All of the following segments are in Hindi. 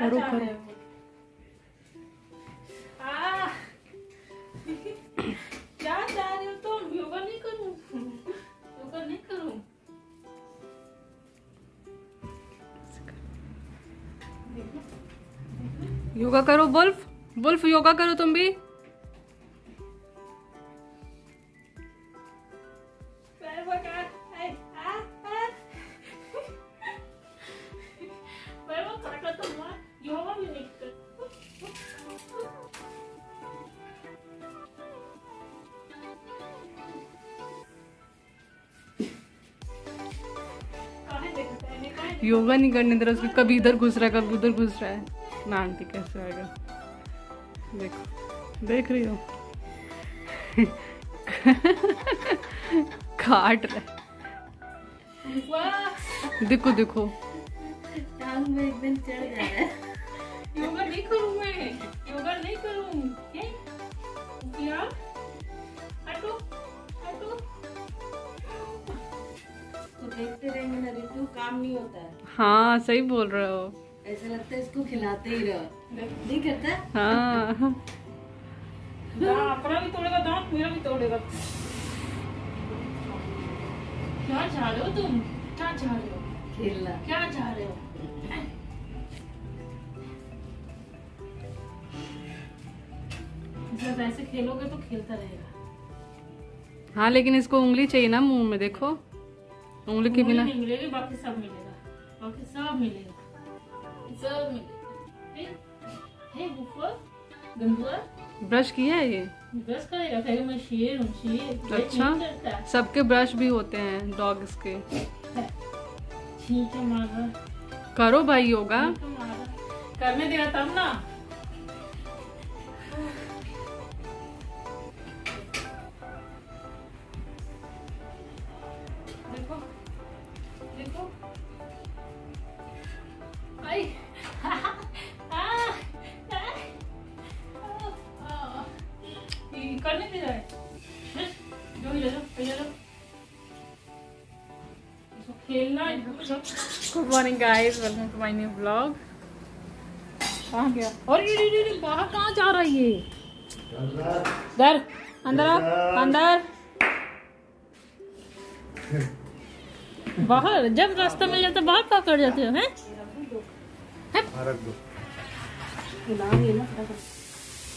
करो करो। क्या चाह रही हो तुम। योगा नहीं करूँ? योगा नहीं करूँ? योगा करो बुल्फ। बुल्फ योगा करो तुम भी। योगा नहीं करने दे रहा उसकी कभी इधर घुस रहा है कभी उधर घुस रहा है। ना आंटी कैसे आएगा? देखो देख रही हो? काट रहा है। देखो देखो। टांग में एकदम चढ़ जा रहा है। योगा नहीं करूँ मैं। योगा नहीं करूँ? क्या? देखते रहेंगे ना रितु काम नहीं होता है। हाँ सही बोल रहे हो। ऐसा लगता है इसको खिलाते ही रहो। नहीं करता? हाँ। अपना भी तोड़ेगा दांत मेरा भी तोड़ेगा। क्या चाह रहे हो तुम? क्या चाह रहे हो? खेलना। क्या चाह रहे हो? जब ऐसे खेलोगे तो खेलता रहेगा। हाँ लेकिन इसको उंगली चाहिए ना मुँह में देखो। उंगली के बिना। नहीं मिलेगी बाकी सब मिलेगा। बाकी सब मिलेगा। सब मिलेगा। हे? हे ब्रश किया है ये? बस करेगा कहेगा मैं शेर हूँ शेर। अच्छा। सबके ब्रश भी होते हैं डॉग्स के। ठीक है मारा। करो भाई योगा। करने देगा तब ना। Good morning guys welcome to my new blog कहाँ गया? और ये, ये- ये बाहर कहाँ जा रहा है ये? इधर, अंदर अंदर। बाहर, जब रास्ता मिल जाता बाहर पकड़ जाते हो, हैं?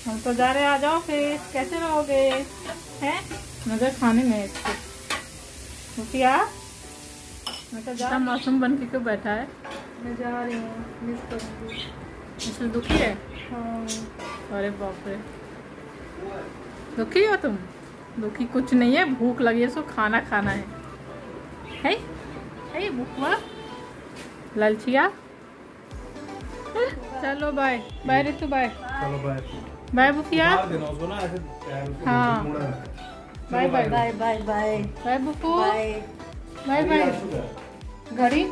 हम तो जा रहे आ जाओ फिर। कैसे रहोगे? हैं? नज़र खाने में इसको। रुकिया। मैं तो मासूम बन के क्यों बैठा है? मैं जा रही हूँ मिस करूँगी। इसमें दुखी है? अरे बाप रे। दुखी हो तुम? दुखी कुछ नहीं है भूख लगी है सो खाना खाना है। है? है भूखवा ललचिया? चलो बाय बाय रितु बाय चलो बाय बाय उसको हाँ। Bye bye bye bye bye bye bye bye bye घड़ी।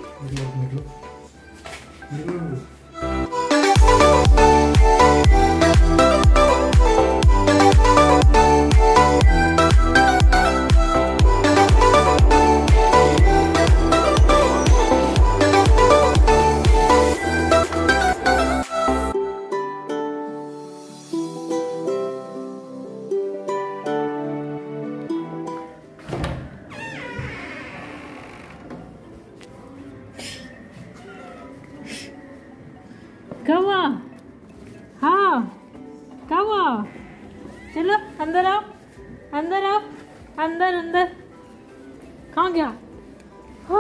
अंदर आओ अंदर आओ अंदर अंदर। कहाँ गया? हो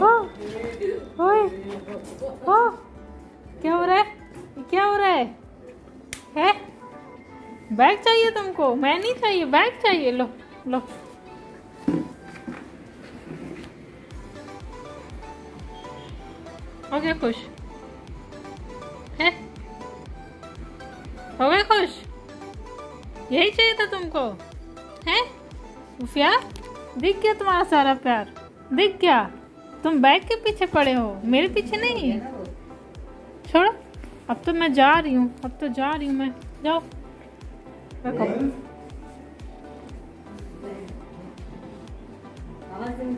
हो, ओए, हो। क्या हो रहा है? क्या हो रहा है? है? बैग चाहिए तुमको? मैं नहीं चाहिए, बैग चाहिए। लो लो। हो गया खुश। है? हो गए खुश? यही चाहिए था तुमको? है? उफिया, दिख गया तुम्हारा सारा प्यार। दिख गया। तुम बैग के पीछे पड़े हो। मेरे पीछे नहीं। है छोड़ो। अब तो मैं जा रही हूँ। अब तो जा रही हूँ मैं। जाओ।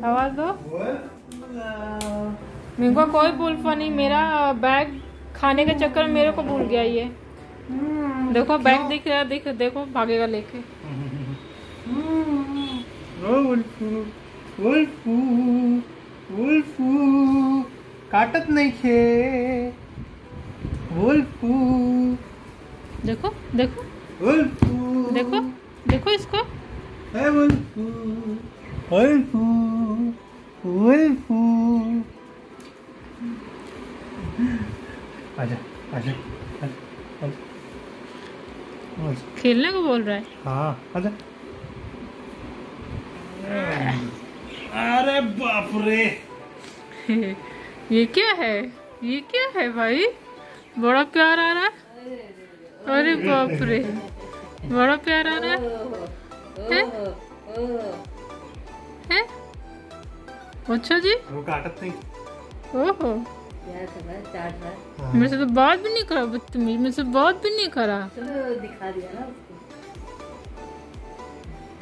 आवाज़ दो। मेरे को कोई बुल्फा नहीं मेरा बैग खाने के चक्कर मेरे को भूल गया ये। देखो बैग दिख रहा देख देखो भागेगा लेके। उल्फू काटत नाही खे। देखो देखो। देखो देखो इसको। है आजा आजा आजा। खेलने को बोल रहा है? हाँ आजा अरे बाप रे ये क्या है? ये क्या है भाई? बड़ा प्यार आ रहा है? अरे बाप रे बड़ा प्यार आ रहा है? है? है? अच्छा जी। वो काटत नहीं ओहो। है? है। हाँ। मेरे से तो बात भी नहीं करा बदतमीज। मेरे से बात भी नहीं करा। चलो दिखा दिया ना उसको।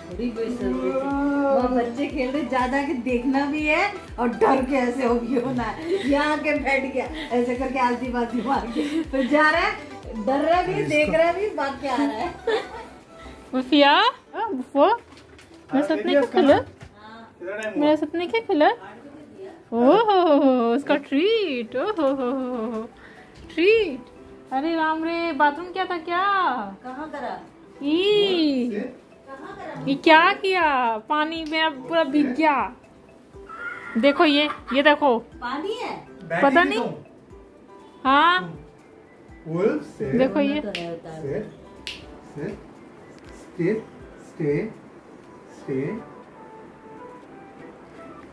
बड़ी बेसब्री से। वहाँ बच्चे खेल रहे ज़्यादा के देखना भी है और डर के ऐसे हो गया होना है। यहाँ के बैठ गया ऐसे करके आलती बाती मार के फिर जा रहा है डर रहा भी देख रहा भी भाग के आ रहा है। बुफिया बुफो मेरे सपने क्या कलर मेरे सपने क्या कलर ओहो उसका ट्रीट ओहो हो हो ट्रीट अरे राम रे बाथरूम क्या था क्या? कहाँ करा? ई ये क्या किया? पानी में अब पूरा भीग गया। देखो ये ये देखो। पानी है? पता नहीं। हाँ? देखो ये। तो है उतार।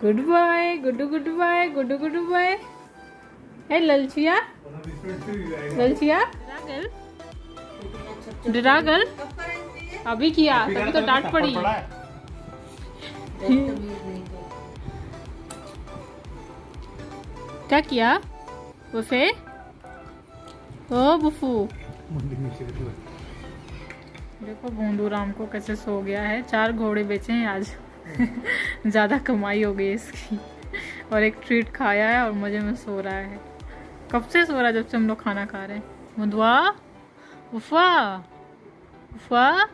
Good bye good good bye good good bye. ए ललचिया। ललचिया। ड्रागल ड्रागल अभी किया तभी तो डांट पड़ी। क्या किया बुफे? ओ बुफू। देखो भोंदू राम को कैसे सो गया है। चार घोड़े बेचे हैं आज। ज़्यादा कमाई हो गई इसकी। और एक ट्रीट खाया है और मज़े में सो रहा है। कब से सो रहा है जब से हम लोग खाना खा रहे हैं? मुदवा उफा? उफा?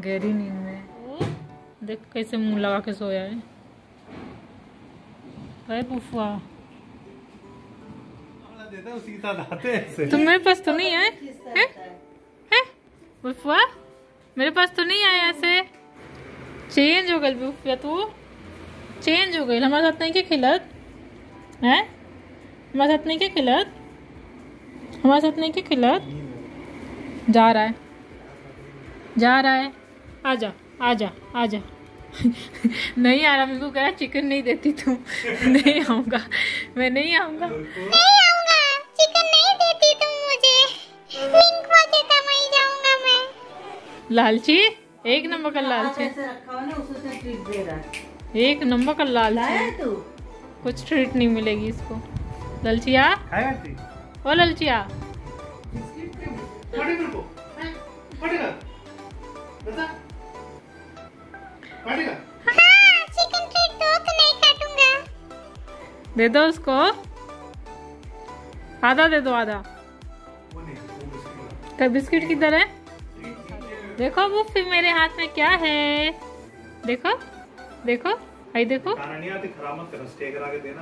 गहरी नींद में। देख कैसे मुँह लगा के सोया है। अरे पुफा देता उसी के साथ आते हैं ऐसे तुम मेरे पास तो नहीं हैं? हैं? बुफुआ मेरे पास तो नहीं आए ऐसे। चेंज हो गई बुफुआ तू? चेंज हो गई। हमारे साथ नहीं क्या खिलत? हैं? हमारे साथ नहीं क्या खिलत? हमारे साथ नहीं क्या खिलत? जा रहा है। जा रहा है। आ जा आ जा आ जा। नहीं आ रहा मेरे को कह रहा चिकन नहीं देती तू। नहीं आऊँगा। मैं नहीं आऊँगा। नहीं आऊँगा। चिकन नहीं देती तुम मुझे। पिंक बजे तक वहीं जाऊँगा मैं। लालची? एक नंबर का लाल रखा हुआ ना उसको से ट्रीट दे रहा है। एक नंबर का लाल है कुछ ट्रीट नहीं मिलेगी इसको। ललचिया? ओ ललचिया। हाँ चिकन ट्रीट दो तो नहीं काटूँगा। दे दो उसको। आधा दे दो आधा। तो बिस्किट किधर है? देखो वो फिर मेरे हाथ में क्या है? देखो देखो आई देखो।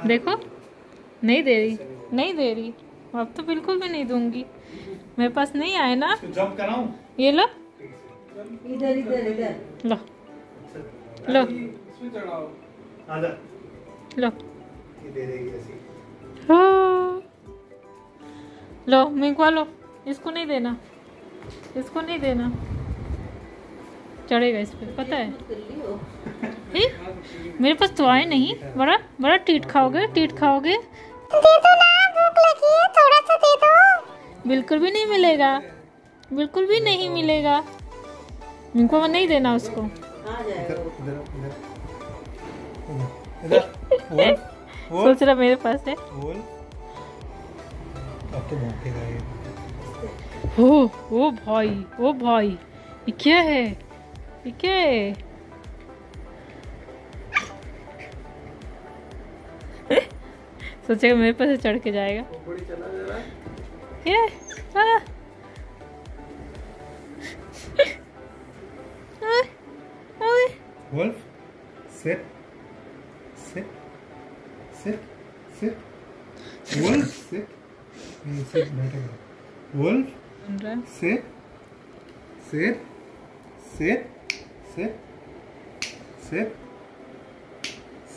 देखो नहीं दे रही नहीं दे रही। अब तो बिल्कुल भी नहीं दूँगी। मेरे पास नहीं आए ना। जंप ये लो। इधर इधर इधर। लो। लो। इसमें चढ़ाओ। आजा। लो। ये दे देगी ऐसी। हो। लो मिंकवा लो। इसको नहीं देना। इसको नहीं देना। चढ़ेगा इस पर पता है? मेरे पास तो आए नहीं। बड़ा बड़ा टीट खाओगे टीट खाओगे? दे दो ना भूख लगी है थोड़ा सा दे दो। बिल्कुल भी नहीं मिलेगा। बिल्कुल भी नहीं मिलेगा। मिंकवा नहीं देना उसको। सोच रहा मेरे पास है। अब तो ओ ओ भाई ओ भाई ये क्या है? है। सोचेगा मेरे पास चढ़ के जाएगा। ये आ। ओए ओए। Wolf, sit, sit, sit, sit. Wolf, sit. नहीं, sit बैठेगा. Wolf, बन रहा है। sit, sit, sit, sit, sit,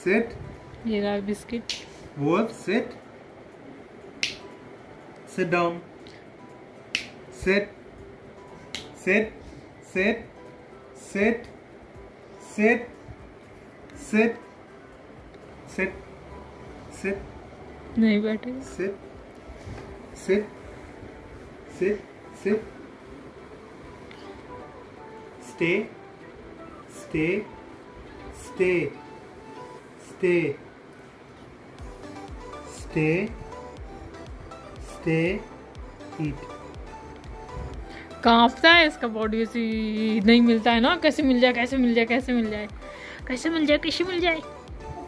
sit. ये रहा biscuit Wolf, sit. Sit down. Sit. Sit. Sit. Sit. Sit. Sit. Sit. Sit. नहीं बैठेगा Sit. Sit. Sit. Sit. Stay. Stay. Stay. Stay. Stay. Stay. Eat. कांपता है इसका बॉडी ऐसी नहीं मिलता है ना कैसे मिल जाए कैसे मिल जाए कैसे मिल जाए कैसे मिल जाए कैसे मिल जाए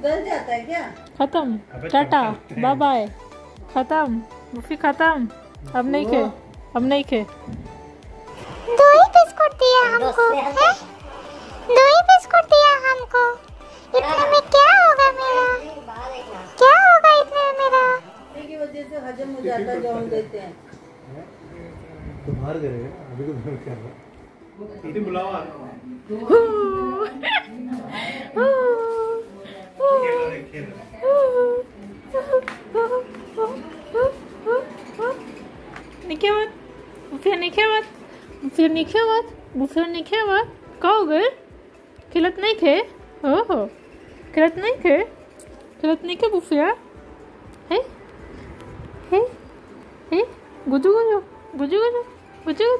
गल जाता है क्या खत्म टाटा बाय बाय खत्म बुफी खत्म अब नहीं खे अब नहीं खे दो ही बिस्कुट दिया हमको हैं? दो ही बिस्कुट दिया हमको इतने में क्या होगा मेरा क्या होगा इतने में मेरा की वजह से हजम हो जाता है जो हम देते हैं तो बाहर करेगा अभी तो रहा है बुलावा खेल रहे निके मत बुफिया निके मत बुफिया निके मत बुफिया निके मत का हो गए खिलत नहीं खे? ओहो, खिलत नहीं खे? खिलत नहीं खे बुफिया? हे? हे? हे? गुजू गुजू गुजू गुजू गुजू गुजू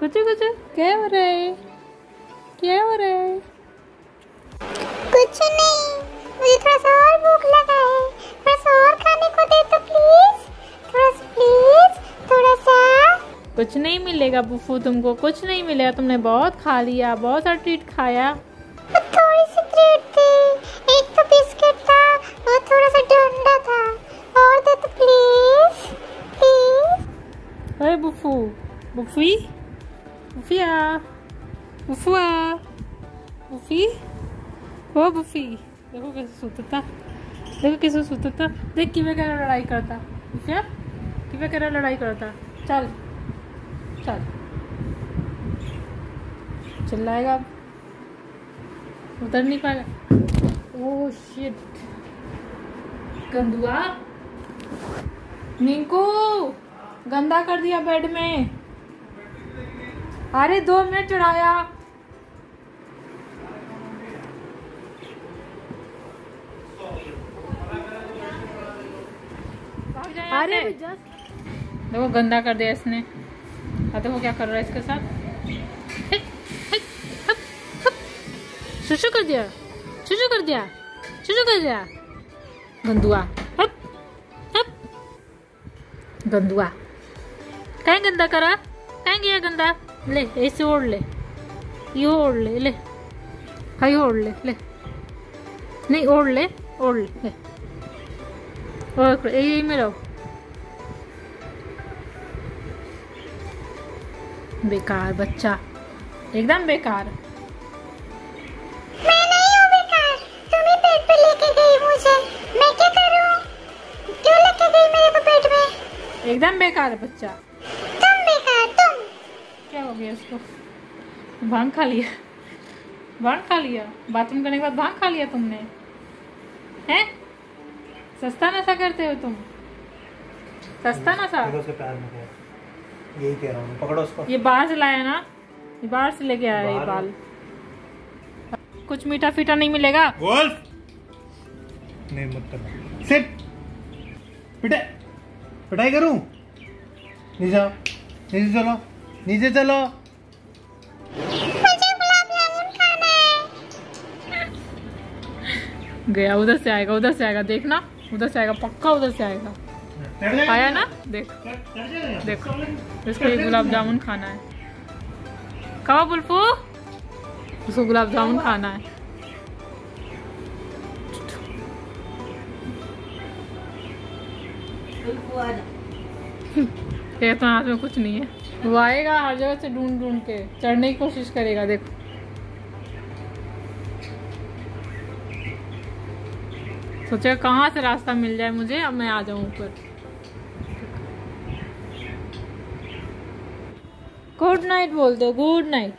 गुजू गुजू, क्या हो रहा है? क्या हो रहा है? कुछ नहीं, मुझे थोड़ा सा और भूख लगा है। कुछ नहीं मिलेगा बुफू तुमको कुछ नहीं मिलेगा। तुमने बहुत खा लिया बहुत सारा ट्रीट खाया। थोड़ी सी ट्रीट थी। एक तो बिस्किट था और थोड़ा सा डंडा था। और दे तो प्लीज़ प्लीज़ अरे बुफू बुफी बुफिया बुफुआ बुफी ओ बुफी देखो कैसे सुतता देखो कैसे सुतता। देख किवे लड़ाई करता बुफिया किवे लड़ाई करता। चल। चल। चिल्लाएगा अब। उतर नहीं पाएगा। ओह शिट गंदुआ निंकू गंदा कर दिया बेड में। अरे दो मिनट चढ़ाया। अरे देखो गंदा कर दिया इसने। हाँ? देखो क्या कर रहा है इसके साथ। शुशु कर दिया। शुशु कर दिया। शुशु कर दिया। गंदुआ। गंदुआ। कहीं गंदा करा? कहीं गया गंदा? ले, ऐसे ओढ़ ले। ये ओढ़ ले ले। हाई ओढ़ ले ले। नहीं, ओढ़ ले ओढ़ ले। यही में रहो। बेकार बच्चा। एकदम बेकार। मैं नहीं हूँ बेकार। तुम ही पेट पे लेके गई मुझे। मैं क्या करूँ? क्यों लेके गई मेरे को पेट में? एकदम बेकार बच्चा। तुम बेकार तुम। क्या हो गया उसको भाँग खा लिया। भाँग खा लिया। बाथरूम करने के बाद भाँग खा लिया तुमने? हैं? सस्ता नशा करते हो तुम। सस्ता नशा? यही कह रहा हूँ पकड़ो उसको। ये बाहर से लाया ना? ये बाहर से लेके आया ये बाल। कुछ मीठा फीठा नहीं मिलेगा? नहीं मत करना। सिट। पिटे। पिटाई करूँ? नीचे नीचे चलो। नीचे चलो। मुझे गुलाब जामुन खाना है। गया उधर से आएगा उधर से आएगा देखना। उधर से आएगा पक्का उधर से आएगा। आया ना? देख। देखो। इसको ये गुलाब जामुन खाना है। खाओ बुल्फू। उसको गुलाब जामुन खाना है। बिल्कुल आ जा। ये तो हाथ में कुछ नहीं है। वो आएगा हर जगह से ढूंढ ढूंढ के। चढ़ने की कोशिश करेगा देखो। सोचा कहाँ से रास्ता मिल जाए मुझे, अब मैं आ जाऊँ ऊपर। गुड नाइट बोल दो गुड नाइट